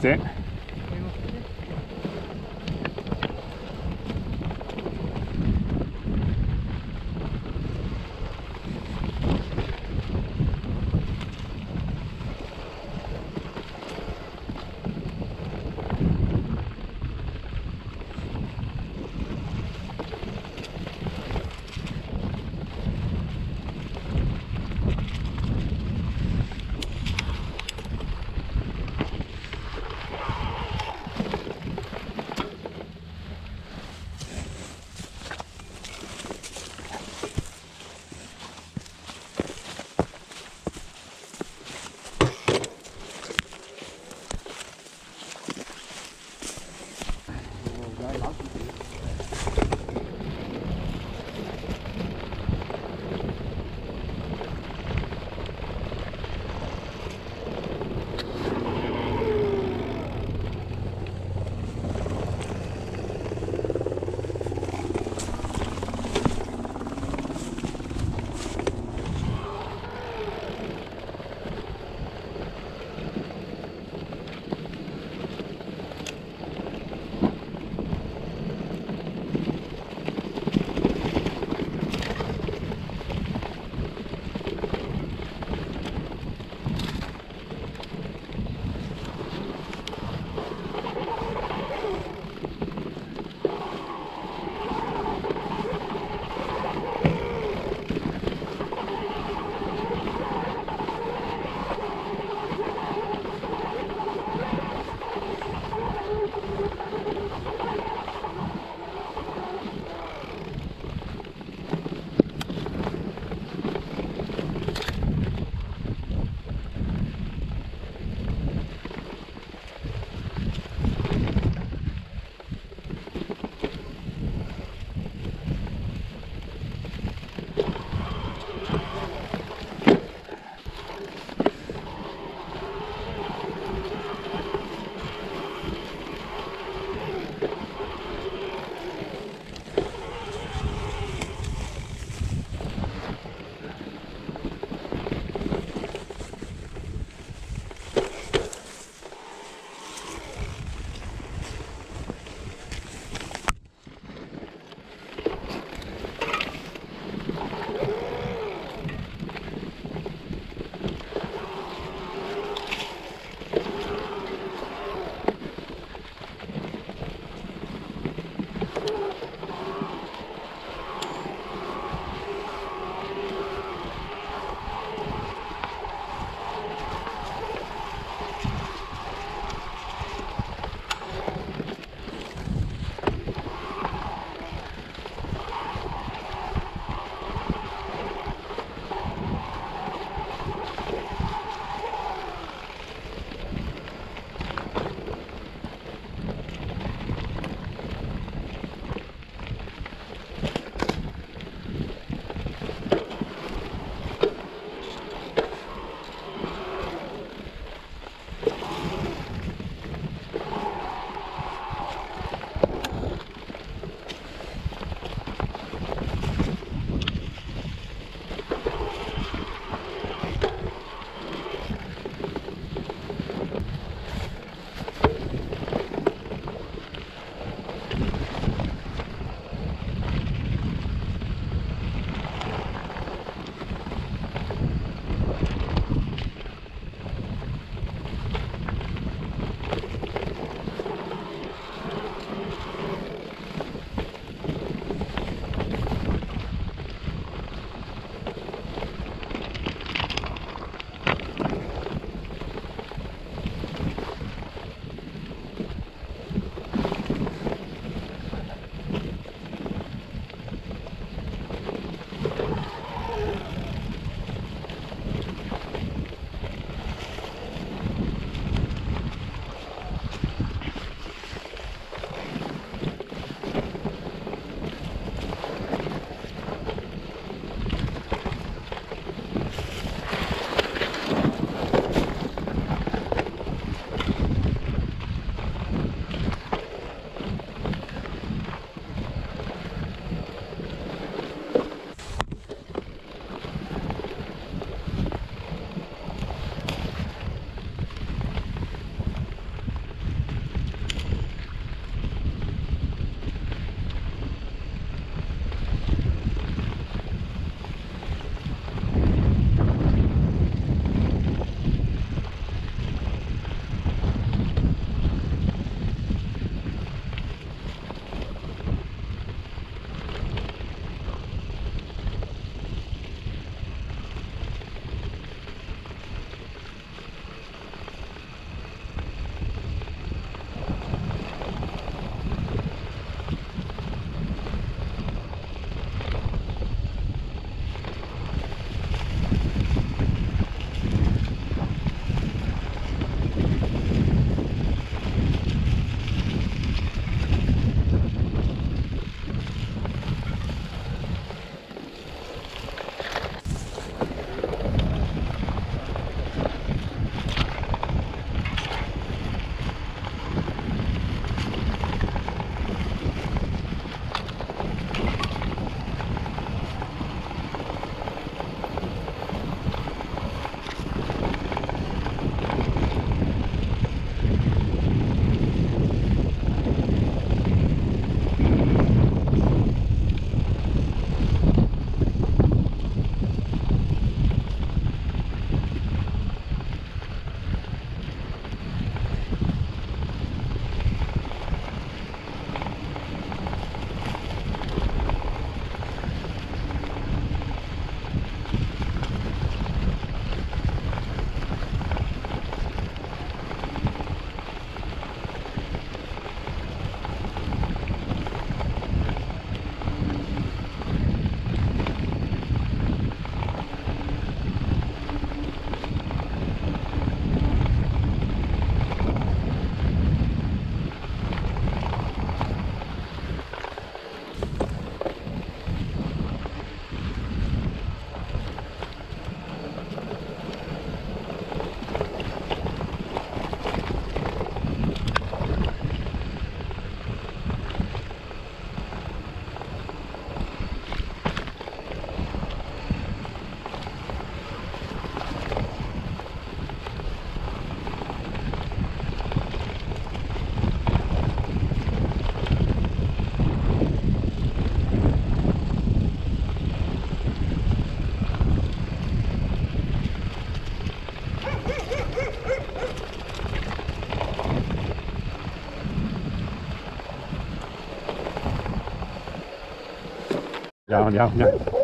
That's it. down, down, down.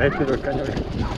Parece los cañones.